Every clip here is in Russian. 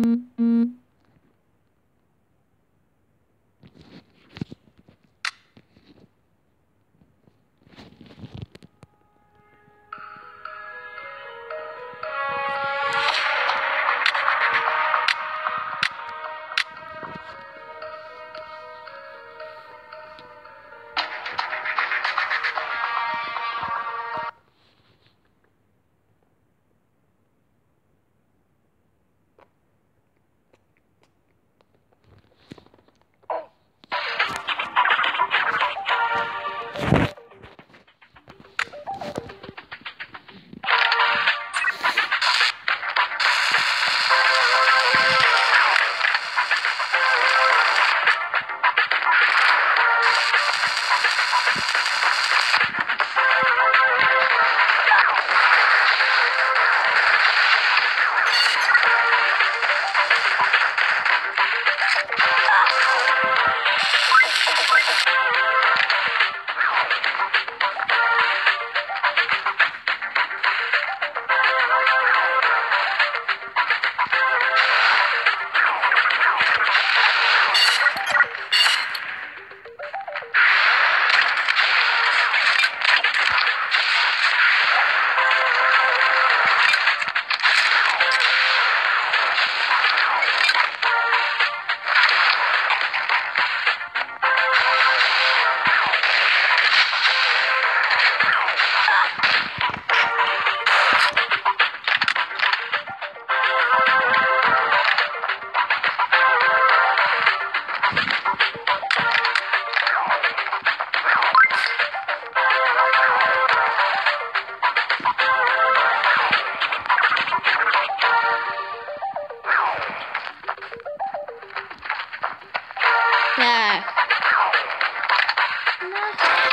Mm-hmm.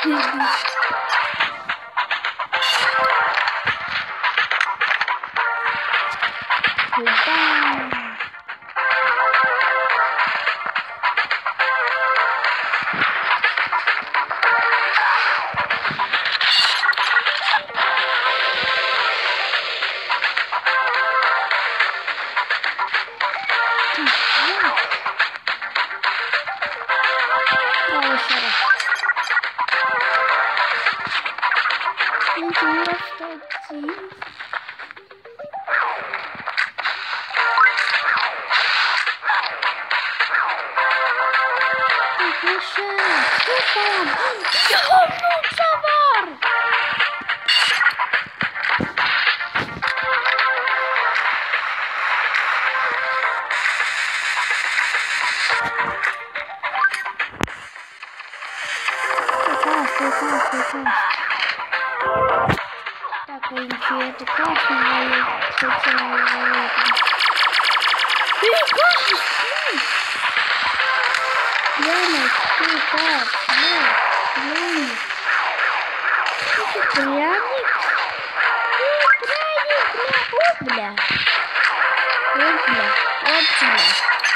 嗯，对。Вар! Класс, класс, класс. Так, Олимпия, это классно, мои случайные ворота. Ты как? Лена, ты как? Ну, Лена. Это пряник? Э, пряник, бля. О, бля. О, бля. Вот, бля.